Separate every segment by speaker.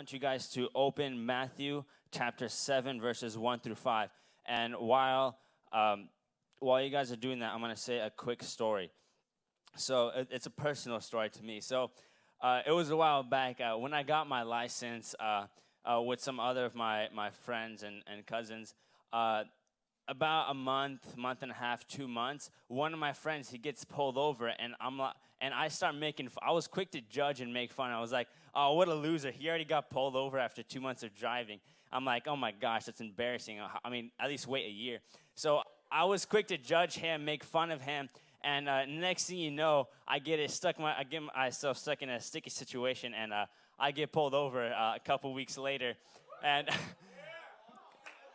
Speaker 1: want you guys to open Matthew chapter 7, verses 1 through 5. And while, um, while you guys are doing that, I'm going to say a quick story. So it's a personal story to me. So uh, it was a while back uh, when I got my license uh, uh with some other of my, my friends and, and cousins. Uh, about a month, month and a half, two months, one of my friends he gets pulled over, and I'm like, and I start making. I was quick to judge and make fun. I was like, "Oh, what a loser! He already got pulled over after two months of driving." I'm like, "Oh my gosh, that's embarrassing." I mean, at least wait a year. So I was quick to judge him, make fun of him, and uh, next thing you know, I get it stuck. My, I get myself stuck in a sticky situation, and uh, I get pulled over uh, a couple weeks later, and.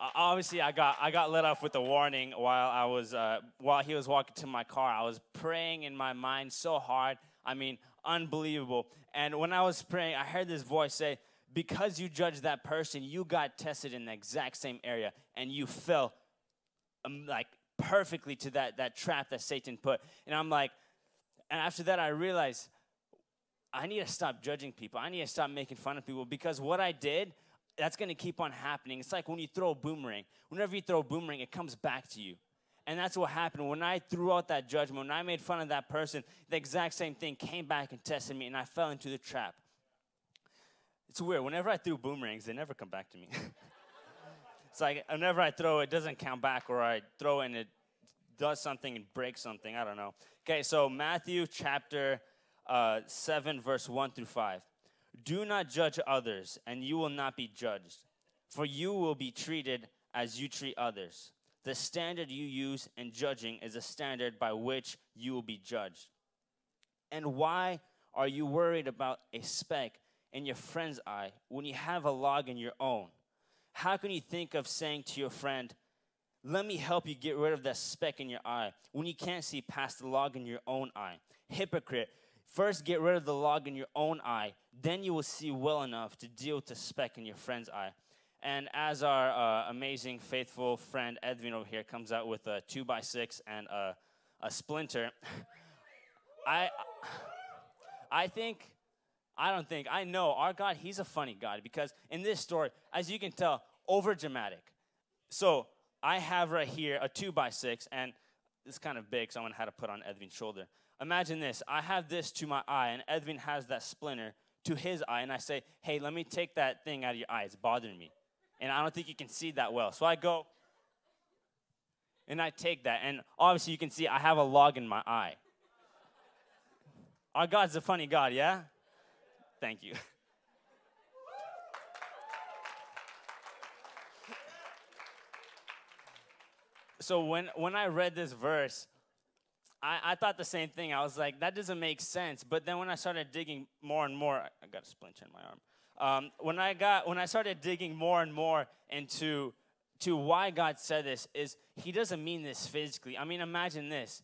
Speaker 1: obviously I got I got let off with a warning while I was uh, while he was walking to my car. I was praying in my mind so hard. I mean, unbelievable. And when I was praying, I heard this voice say, "Because you judged that person, you got tested in the exact same area, and you fell um, like perfectly to that that trap that Satan put." And I'm like, and after that, I realized. I need to stop judging people. I need to stop making fun of people because what I did that's going to keep on happening. It's like when you throw a boomerang. Whenever you throw a boomerang, it comes back to you. And that's what happened. When I threw out that judgment, when I made fun of that person, the exact same thing came back and tested me, and I fell into the trap. It's weird. Whenever I threw boomerangs, they never come back to me. it's like whenever I throw, it doesn't come back, or I throw and it does something and breaks something. I don't know. Okay, so Matthew chapter uh, 7, verse 1 through 5. Do not judge others, and you will not be judged, for you will be treated as you treat others. The standard you use in judging is a standard by which you will be judged. And why are you worried about a speck in your friend's eye when you have a log in your own? How can you think of saying to your friend, Let me help you get rid of that speck in your eye when you can't see past the log in your own eye? Hypocrite, First, get rid of the log in your own eye. Then you will see well enough to deal with the speck in your friend's eye. And as our uh, amazing, faithful friend Edwin over here comes out with a two by six and a, a splinter, I, I think, I don't think, I know our God, He's a funny God because in this story, as you can tell, over dramatic. So I have right here a two by six, and it's kind of big, so I'm gonna have to put on Edwin's shoulder imagine this I have this to my eye, and Edwin has that splinter to his eye, and I say, Hey, let me take that thing out of your eye. It's bothering me. And I don't think you can see that well. So I go and I take that, and obviously you can see I have a log in my eye. Our God's a funny God, yeah? Thank you. so when, when I read this verse, I, I thought the same thing. I was like, that doesn't make sense. But then when I started digging more and more, I got a splinter in my arm. Um, when I got when I started digging more and more into to why God said this is He doesn't mean this physically. I mean, imagine this: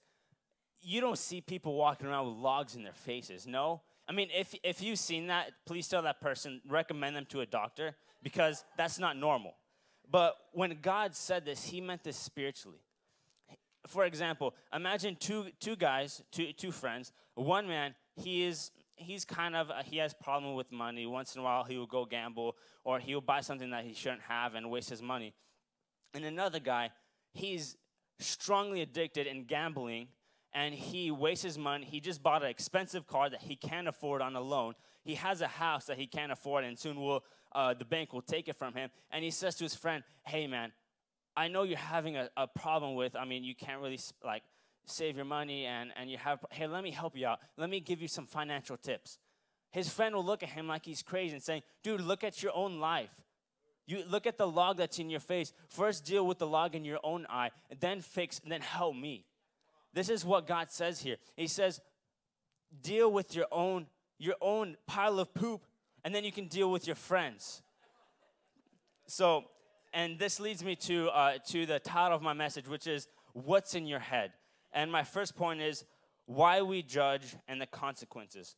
Speaker 1: you don't see people walking around with logs in their faces. No, I mean, if if you've seen that, please tell that person recommend them to a doctor because that's not normal. But when God said this, He meant this spiritually for example, imagine two two guys, two two friends. One man, he is he's kind of uh, he has problem with money. Once in a while, he will go gamble or he'll buy something that he shouldn't have and waste his money. And another guy, he's strongly addicted in gambling and he wastes his money. He just bought an expensive car that he can't afford on a loan. He has a house that he can't afford, and soon will uh, the bank will take it from him. And he says to his friend, "Hey, man, I know you're having a, a problem with, I mean, you can't really like save your money and, and you have, hey, let me help you out. Let me give you some financial tips. His friend will look at him like he's crazy and saying, dude, look at your own life. You look at the log that's in your face. First deal with the log in your own eye, then fix, and then help me. This is what God says here. He says, deal with your own, your own pile of poop, and then you can deal with your friends. So and this leads me to, uh, to the title of my message, which is What's in Your Head? And my first point is why we judge and the consequences.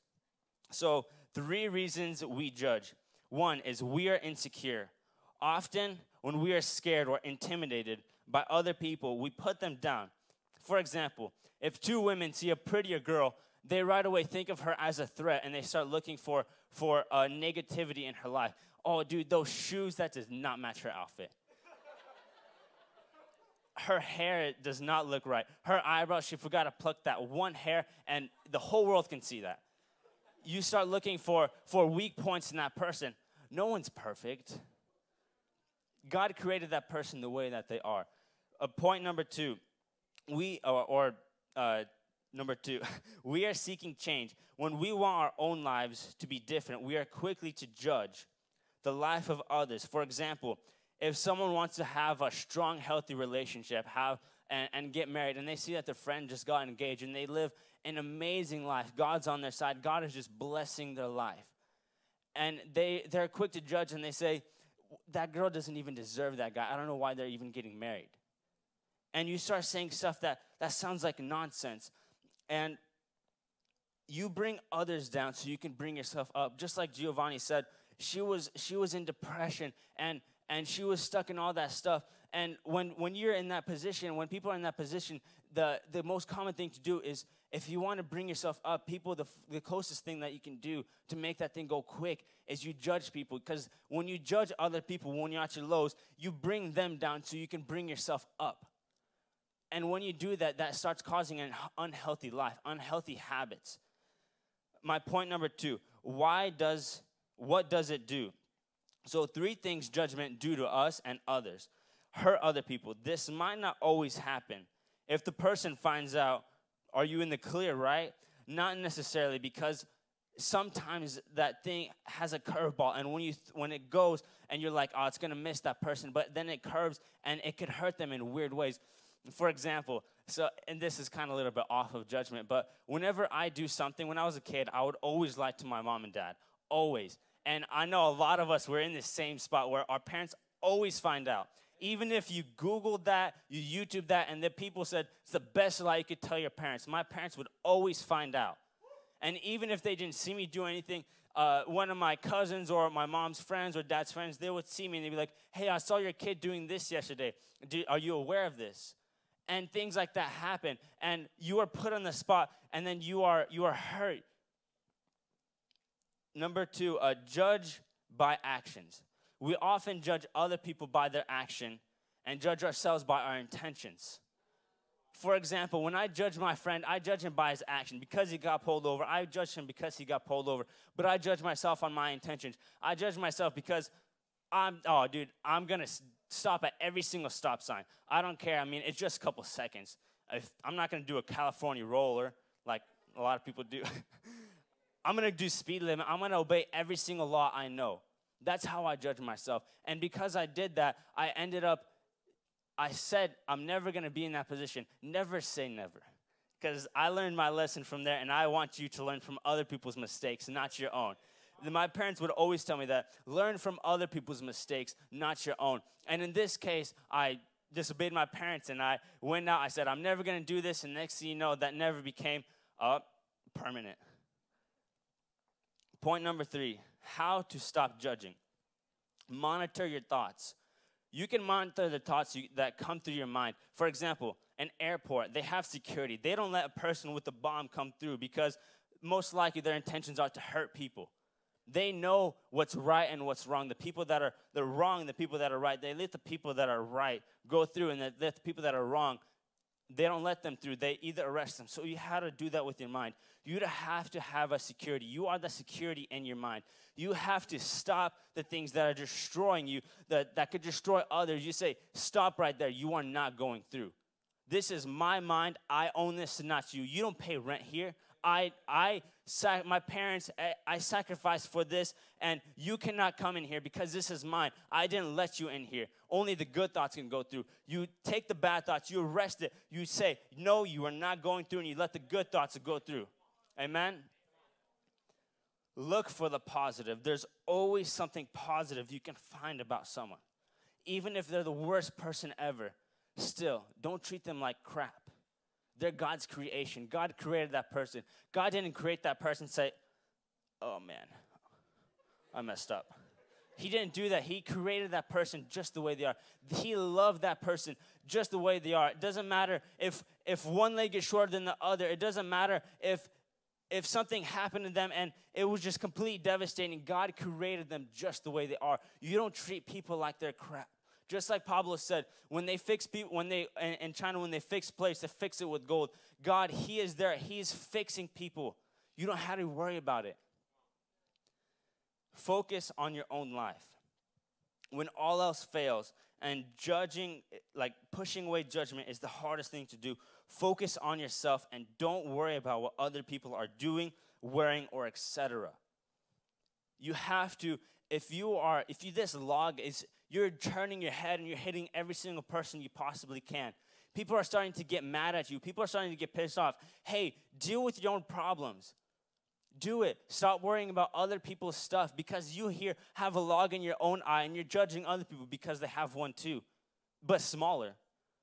Speaker 1: So, three reasons we judge. One is we are insecure. Often, when we are scared or intimidated by other people, we put them down. For example, if two women see a prettier girl, they right away think of her as a threat and they start looking for for uh, negativity in her life. Oh, dude, those shoes, that does not match her outfit. her hair does not look right. Her eyebrows, she forgot to pluck that one hair, and the whole world can see that. You start looking for, for weak points in that person. No one's perfect. God created that person the way that they are. Uh, point number two, we, or, or uh, number two, we are seeking change. When we want our own lives to be different, we are quickly to judge the life of others. For example, if someone wants to have a strong, healthy relationship, have and, and get married, and they see that their friend just got engaged and they live an amazing life, God's on their side, God is just blessing their life. And they, they're quick to judge and they say, That girl doesn't even deserve that guy. I don't know why they're even getting married. And you start saying stuff that, that sounds like nonsense. And you bring others down so you can bring yourself up. Just like Giovanni said, she was she was in depression and and she was stuck in all that stuff. And when, when you're in that position, when people are in that position, the, the most common thing to do is if you want to bring yourself up, people, the, the closest thing that you can do to make that thing go quick is you judge people. Because when you judge other people, when you're at your lows, you bring them down so you can bring yourself up. And when you do that, that starts causing an unhealthy life, unhealthy habits. My point number two why does, what does it do? So, three things judgment do to us and others hurt other people. This might not always happen. If the person finds out, are you in the clear, right? Not necessarily because sometimes that thing has a curveball and when you when it goes and you're like, "Oh, it's going to miss that person," but then it curves and it could hurt them in weird ways. For example, so and this is kind of a little bit off of judgment, but whenever I do something when I was a kid, I would always lie to my mom and dad. Always. And I know a lot of us were in the same spot where our parents always find out. Even if you Googled that, you YouTube that, and the people said it's the best lie you could tell your parents, my parents would always find out. And even if they didn't see me do anything, uh, one of my cousins or my mom's friends or dad's friends, they would see me and they'd be like, hey, I saw your kid doing this yesterday. Do, are you aware of this? And things like that happen. And you are put on the spot and then you are, you are hurt. Number two, uh, judge by actions. We often judge other people by their action and judge ourselves by our intentions. For example, when I judge my friend, I judge him by his action. Because he got pulled over, I judge him because he got pulled over. But I judge myself on my intentions. I judge myself because I'm, oh, dude, I'm gonna stop at every single stop sign. I don't care. I mean, it's just a couple seconds. If, I'm not gonna do a California roller like a lot of people do. I'm gonna do speed limit. I'm gonna obey every single law I know. That's how I judge myself. And because I did that, I ended up, I said, I'm never gonna be in that position. Never say never. Because I learned my lesson from there, and I want you to learn from other people's mistakes, not your own. My parents would always tell me that learn from other people's mistakes, not your own. And in this case, I disobeyed my parents and I went out. I said, I'm never gonna do this. And next thing you know, that never became uh, permanent. Point number three how to stop judging. Monitor your thoughts. You can monitor the thoughts you, that come through your mind. For example, an airport, they have security. They don't let a person with a bomb come through because most likely their intentions are to hurt people. They know what's right and what's wrong. The people that are the wrong, the people that are right, they let the people that are right go through, and they let the people that are wrong they don't let them through. They either arrest them. So you have to do that with your mind. You have to have a security. You are the security in your mind. You have to stop the things that are destroying you, that, that could destroy others. You say, stop right there. You are not going through. This is my mind. I own this, not you. You don't pay rent here. I, I, my parents, I, I sacrificed for this, and you cannot come in here because this is mine. I didn't let you in here. Only the good thoughts can go through. You take the bad thoughts, you arrest it, you say, No, you are not going through, and you let the good thoughts go through. Amen? Look for the positive. There's always something positive you can find about someone. Even if they're the worst person ever, still, don't treat them like crap. They're God's creation. God created that person. God didn't create that person say, oh man, I messed up. He didn't do that. He created that person just the way they are. He loved that person just the way they are. It doesn't matter if if one leg is shorter than the other. It doesn't matter if if something happened to them and it was just completely devastating, God created them just the way they are. You don't treat people like they're crap. Just like Pablo said, when they fix people, when they in, in China, when they fix place, they fix it with gold. God, He is there. He is fixing people. You don't have to worry about it. Focus on your own life. When all else fails and judging, like pushing away judgment, is the hardest thing to do. Focus on yourself and don't worry about what other people are doing, wearing, or etc. You have to, if you are, if you this log is you're turning your head and you're hitting every single person you possibly can. People are starting to get mad at you. People are starting to get pissed off. Hey, deal with your own problems. Do it. Stop worrying about other people's stuff because you here have a log in your own eye and you're judging other people because they have one too, but smaller.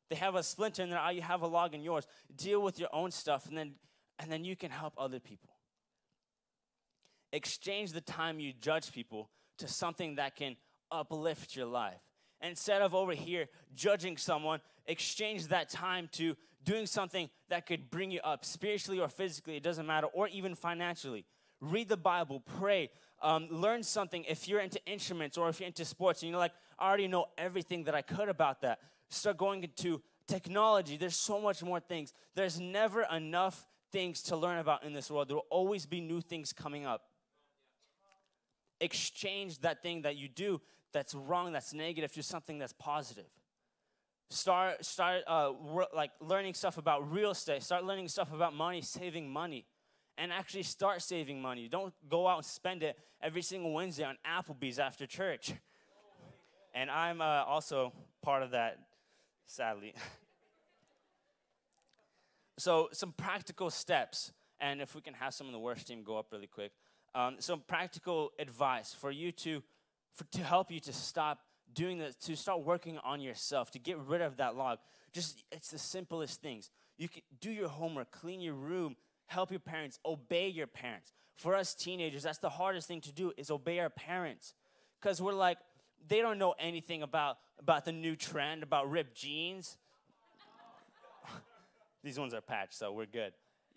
Speaker 1: They have a splinter in their eye, you have a log in yours. Deal with your own stuff and then and then you can help other people. Exchange the time you judge people to something that can uplift your life. Instead of over here judging someone, exchange that time to doing something that could bring you up spiritually or physically, it doesn't matter, or even financially. Read the Bible, pray, um, learn something. If you're into instruments or if you're into sports and you're like, I already know everything that I could about that, start going into technology. There's so much more things. There's never enough things to learn about in this world. There will always be new things coming up. Exchange that thing that you do that's wrong, that's negative, to something that's positive. Start, start uh, like learning stuff about real estate. Start learning stuff about money, saving money, and actually start saving money. Don't go out and spend it every single Wednesday on Applebee's after church. And I'm uh, also part of that, sadly. so, some practical steps, and if we can have some of the worst team go up really quick. Um, some practical advice for you to for, to help you to stop doing this, to start working on yourself, to get rid of that log. Just, it's the simplest things. You can do your homework, clean your room, help your parents, obey your parents. For us teenagers, that's the hardest thing to do is obey our parents. Because we're like, they don't know anything about, about the new trend, about ripped jeans. these ones are patched, so we're good.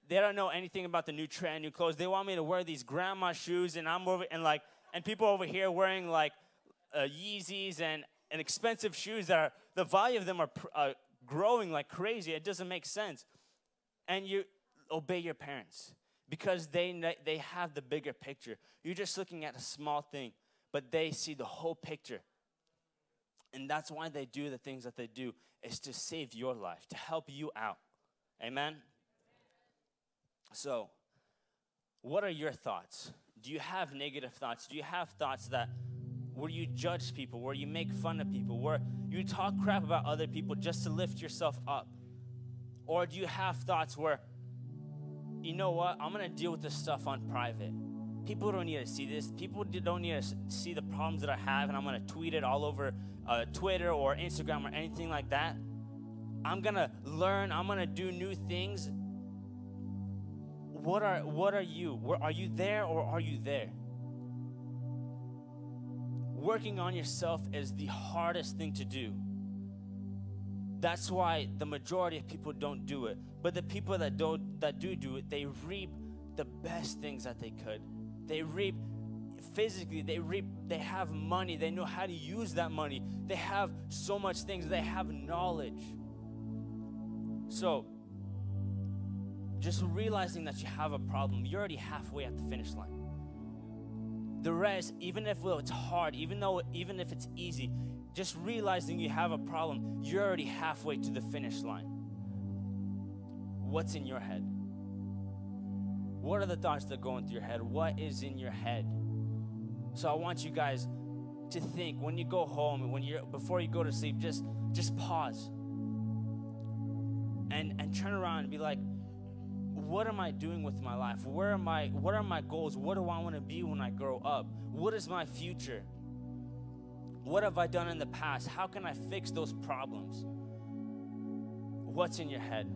Speaker 1: They don't know anything about the new trend, new clothes. They want me to wear these grandma shoes, and I'm over, and like, and people over here wearing like uh, Yeezys and, and expensive shoes that are, the value of them are uh, growing like crazy. It doesn't make sense. And you obey your parents because they, they have the bigger picture. You're just looking at a small thing, but they see the whole picture. And that's why they do the things that they do, is to save your life, to help you out. Amen? So, what are your thoughts? Do you have negative thoughts? Do you have thoughts that where you judge people, where you make fun of people, where you talk crap about other people just to lift yourself up? Or do you have thoughts where, you know what, I'm gonna deal with this stuff on private? People don't need to see this. People don't need to see the problems that I have, and I'm gonna tweet it all over uh, Twitter or Instagram or anything like that. I'm gonna learn, I'm gonna do new things what are what are you? Where, are you there or are you there? Working on yourself is the hardest thing to do. That's why the majority of people don't do it. But the people that don't that do do it, they reap the best things that they could. They reap physically, they reap they have money, they know how to use that money. They have so much things, they have knowledge. So, just realizing that you have a problem, you're already halfway at the finish line. The rest, even if well, it's hard, even though even if it's easy, just realizing you have a problem, you're already halfway to the finish line. What's in your head? What are the thoughts that go into your head? What is in your head? So I want you guys to think when you go home, when you're before you go to sleep, just just pause and and turn around and be like, what am I doing with my life? Where am I? What are my goals? What do I want to be when I grow up? What is my future? What have I done in the past? How can I fix those problems? What's in your head?